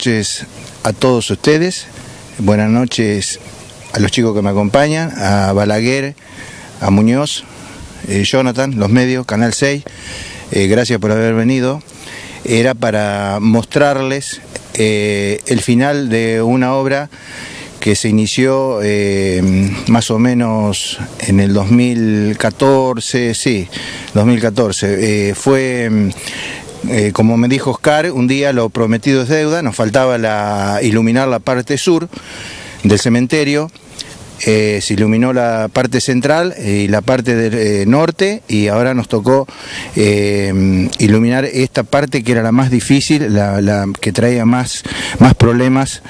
noches a todos ustedes, buenas noches a los chicos que me acompañan, a Balaguer, a Muñoz, eh, Jonathan, los medios, Canal 6, eh, gracias por haber venido. Era para mostrarles eh, el final de una obra que se inició más o menos en el 2014, sí, 2014. fue eh, como me dijo Oscar, un día lo prometido es deuda, nos faltaba la, iluminar la parte sur del cementerio. Eh, se iluminó la parte central y la parte del eh, norte y ahora nos tocó iluminar esta parte que era la más difícil, la, que traía más, más problemas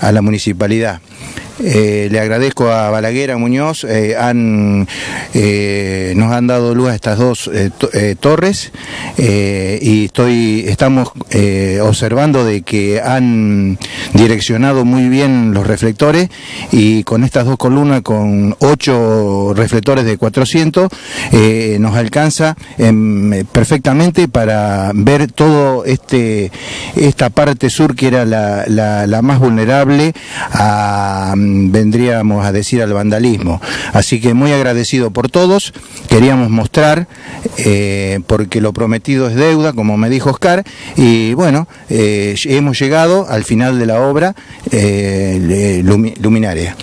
a la municipalidad. Eh, le agradezco a Balaguer, a Muñoz, eh, han, eh, nos han dado luz a estas dos torres y estoy, estamos observando de que han direccionado muy bien los reflectores y con estas dos columnas, con ocho reflectores de 400, nos alcanza em, perfectamente para ver todo este esta parte sur que era la, la más vulnerable a vendríamos a decir al vandalismo. Así que muy agradecido por todos, queríamos mostrar, eh, porque lo prometido es deuda, como me dijo Oscar, y bueno, eh, hemos llegado al final de la obra eh, luminaria.